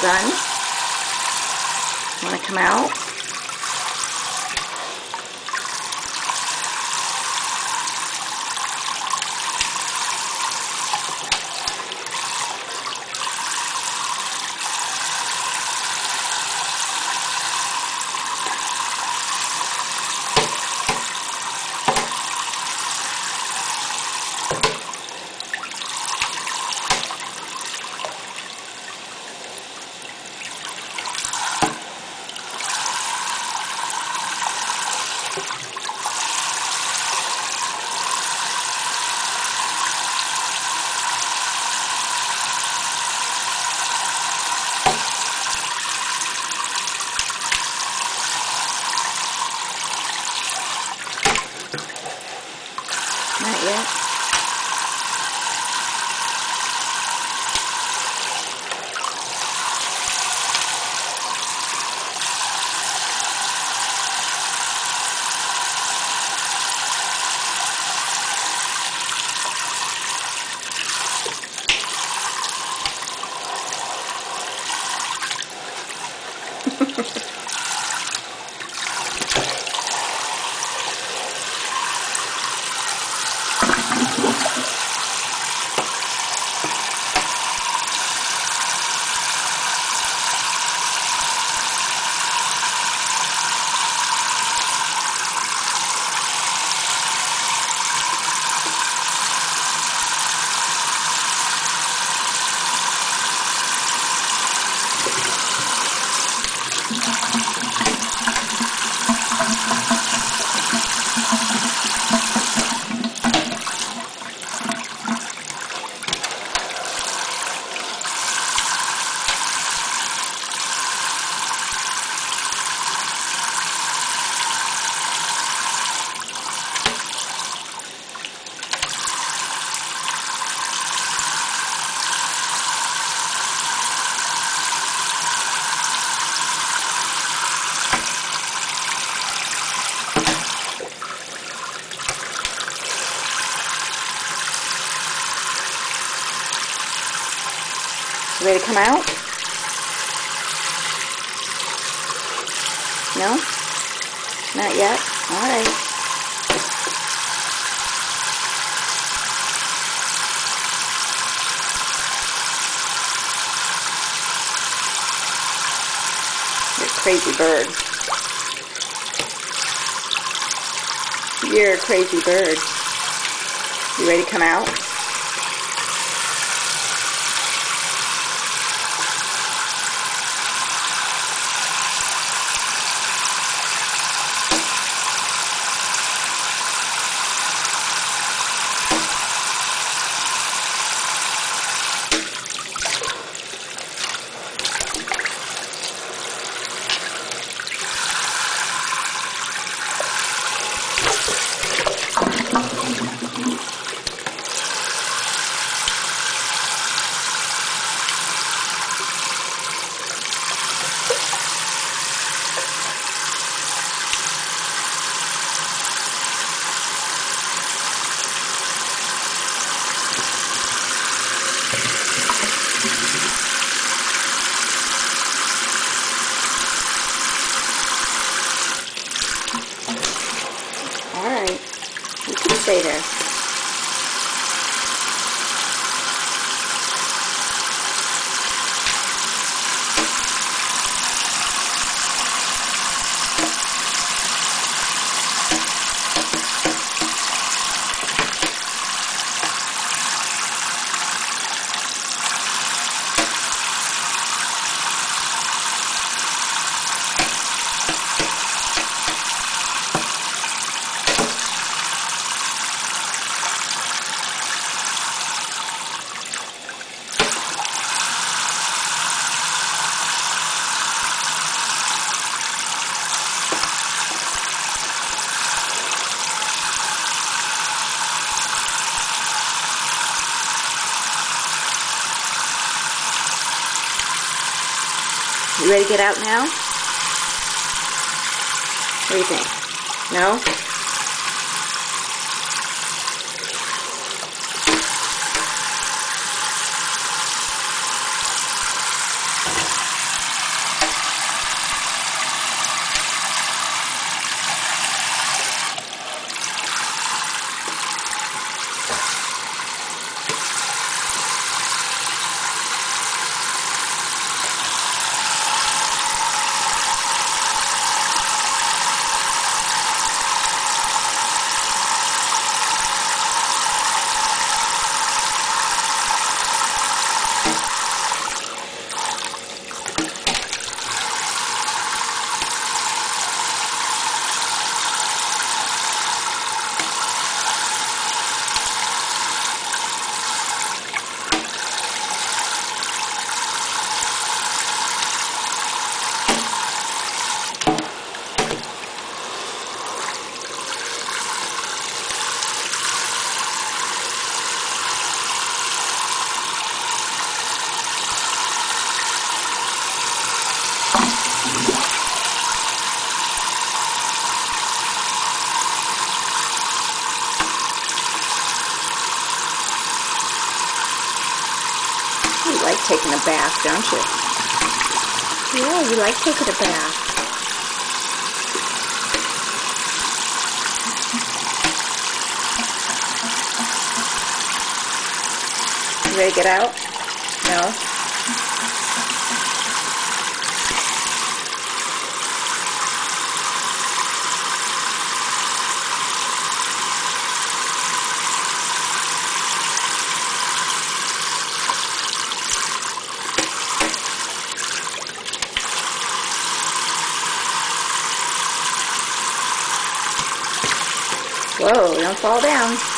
done. Want to come out? Yet. Ready to come out? No? Not yet? Alright. You're a crazy bird. You're a crazy bird. You ready to come out? Alright. You can stay there. You ready to get out now? What do you think? No? Bath, don't you? Yeah, you like taking a bath. You ready to get out? No? Don't fall down.